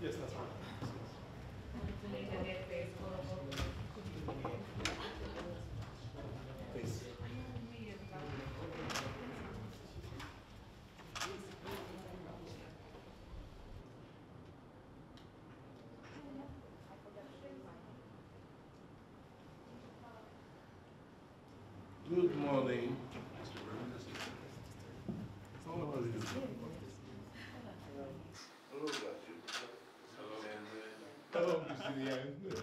Yes, that's right. Please. Good morning. Yan. Yeah, please.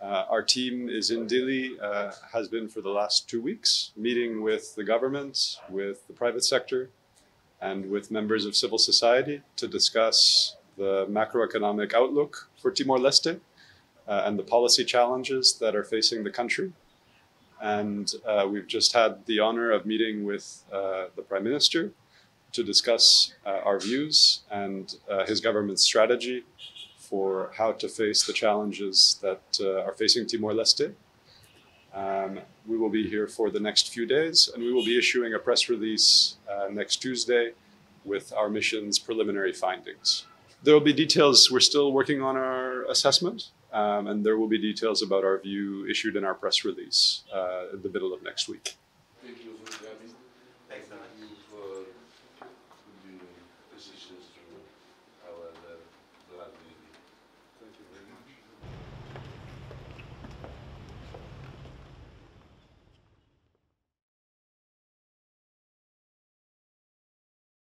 Uh, our team is in Dili, uh, has been for the last two weeks, meeting with the government, with the private sector, and with members of civil society to discuss the macroeconomic outlook for Timor Leste uh, and the policy challenges that are facing the country. And uh, we've just had the honor of meeting with uh, the Prime Minister to discuss uh, our views and uh, his government's strategy for how to face the challenges that uh, are facing Timor Leste. Um, we will be here for the next few days, and we will be issuing a press release uh, next Tuesday with our mission's preliminary findings. There will be details, we're still working on our assessment, um, and there will be details about our view issued in our press release uh, in the middle of next week.